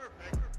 Perfect.